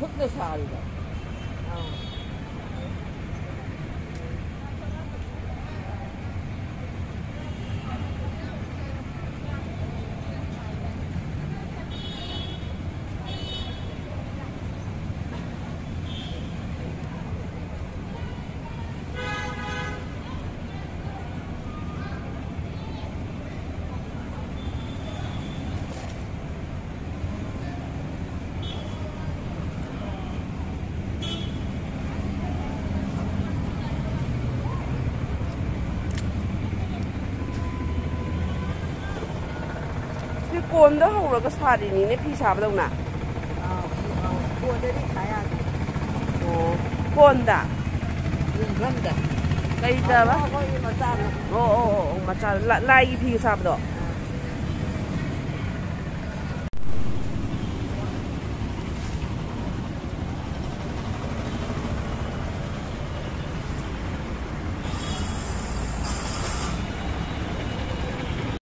很那啥的。ี่กวนด้องหงแล้ก็ชาดีนี้นี่พี่ชาไม่ต้องนะกวนได้ทีขายอ่ะโอ้กวนด่ะเงินเงินด่ะใครจะวะโอ้โอ้โอ้มาจ้าไล่ยพี่ชาไม่ต้อ